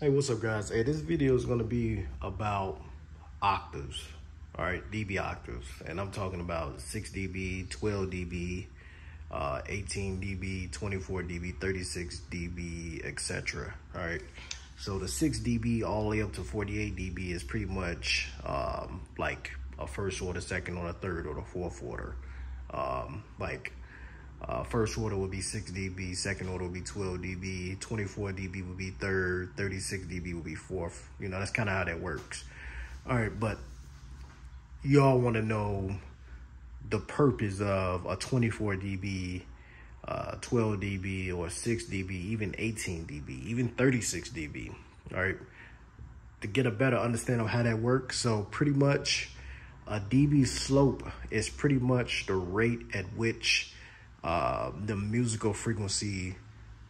Hey, what's up guys? Hey, this video is gonna be about octaves, all right, dB octaves. And I'm talking about 6 dB, 12 dB, uh, 18 dB, 24 dB, 36 dB, etc. All right. So the 6 dB all the way up to 48 dB is pretty much um, like a first order, second order, third order, fourth order. Um, like uh, first order would be 6 dB, second order would be 12 dB, 24 dB would be third, 36 dB would be fourth. You know, that's kind of how that works. All right, but y'all want to know the purpose of a 24 dB, uh, 12 dB, or 6 dB, even 18 dB, even 36 dB. All right, to get a better understanding of how that works. So pretty much a dB slope is pretty much the rate at which uh, the musical frequency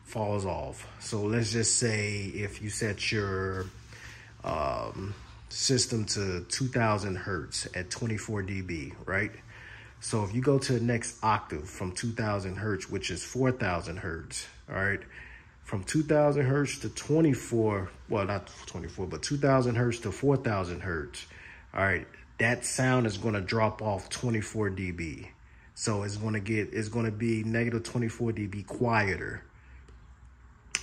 falls off. So let's just say if you set your um, system to 2000 hertz at 24 dB, right? So if you go to the next octave from 2000 hertz, which is 4000 hertz, all right? From 2000 hertz to 24, well, not 24, but 2000 hertz to 4000 hertz, all right? That sound is gonna drop off 24 dB. So it's gonna get, it's gonna be negative 24 dB quieter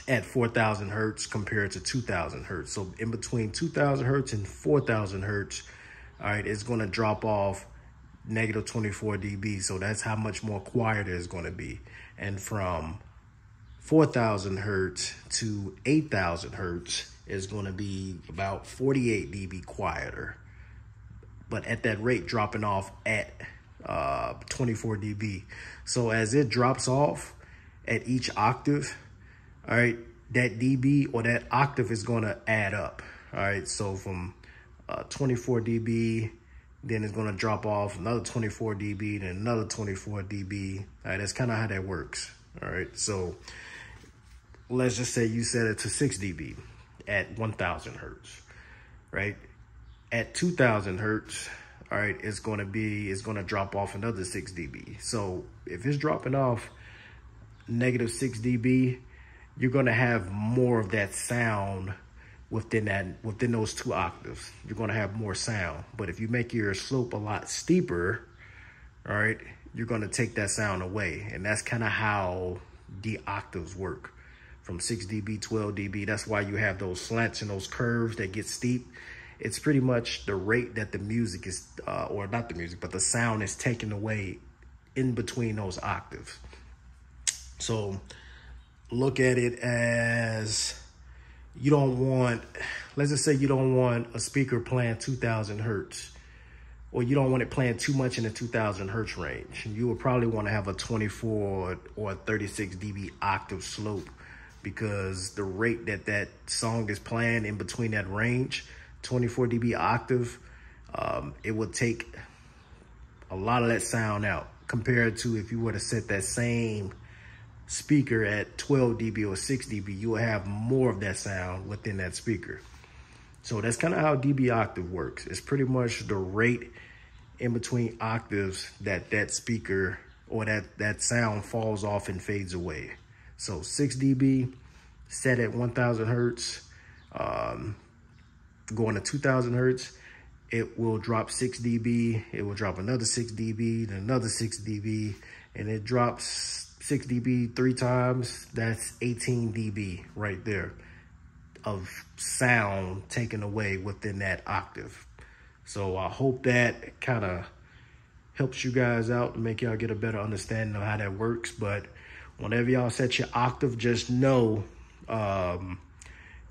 at 4,000 hertz compared to 2,000 hertz. So in between 2,000 hertz and 4,000 hertz, all right, it's gonna drop off negative 24 dB. So that's how much more quieter it's gonna be. And from 4,000 hertz to 8,000 hertz is gonna be about 48 dB quieter. But at that rate, dropping off at uh, 24 dB. So as it drops off at each octave, all right, that dB or that octave is going to add up. All right, so from uh, 24 dB, then it's going to drop off another 24 dB, then another 24 dB. All right, that's kind of how that works. All right, so let's just say you set it to 6 dB at 1000 hertz, right? At 2000 hertz, all right, it's going to be, it's going to drop off another 6 dB. So if it's dropping off negative 6 dB, you're going to have more of that sound within that within those two octaves. You're going to have more sound. But if you make your slope a lot steeper, all right, you're going to take that sound away. And that's kind of how the octaves work from 6 dB, 12 dB. That's why you have those slants and those curves that get steep it's pretty much the rate that the music is, uh, or not the music, but the sound is taken away in between those octaves. So look at it as you don't want, let's just say you don't want a speaker playing 2000 hertz or you don't want it playing too much in the 2000 hertz range. You would probably want to have a 24 or 36 dB octave slope because the rate that that song is playing in between that range 24 dB octave, um, it would take a lot of that sound out compared to if you were to set that same speaker at 12 dB or 6 dB, you will have more of that sound within that speaker. So that's kind of how dB octave works. It's pretty much the rate in between octaves that that speaker or that, that sound falls off and fades away. So 6 dB set at 1000 hertz, um, going to 2000 hertz, it will drop 6 dB, it will drop another 6 dB, then another 6 dB, and it drops 6 dB three times. That's 18 dB right there of sound taken away within that octave. So I hope that kind of helps you guys out to make y'all get a better understanding of how that works. But whenever y'all set your octave, just know um,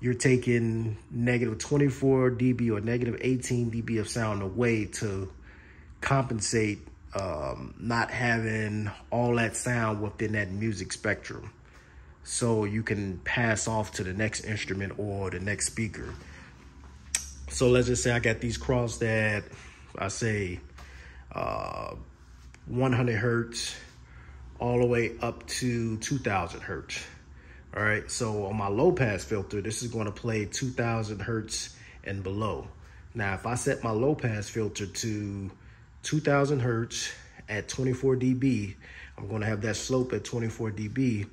you're taking negative 24 dB or negative 18 dB of sound away to compensate um, not having all that sound within that music spectrum. So you can pass off to the next instrument or the next speaker. So let's just say I got these crossed at, I say, uh, 100 hertz all the way up to 2000 hertz. All right, so on my low pass filter, this is gonna play 2000 hertz and below. Now, if I set my low pass filter to 2000 hertz at 24 dB, I'm gonna have that slope at 24 dB.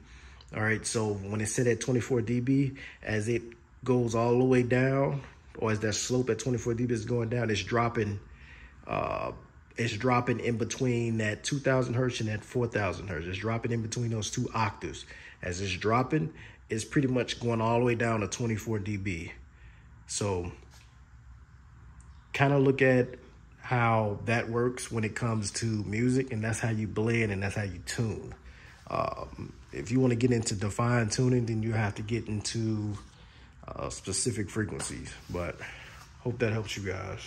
All right, so when it's set at 24 dB, as it goes all the way down, or as that slope at 24 dB is going down, it's dropping. Uh, it's dropping in between that 2000 hertz and that 4000 hertz. It's dropping in between those two octaves. As it's dropping, it's pretty much going all the way down to 24 dB. So kind of look at how that works when it comes to music, and that's how you blend and that's how you tune. Um, if you want to get into defined tuning, then you have to get into uh, specific frequencies. But hope that helps you guys.